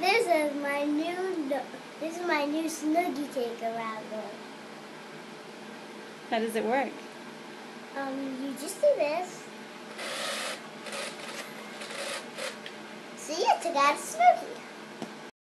This is my new. This is my new Snoogie Taker. How does it work? Um, you just do this. See, it's a got a Snoogie.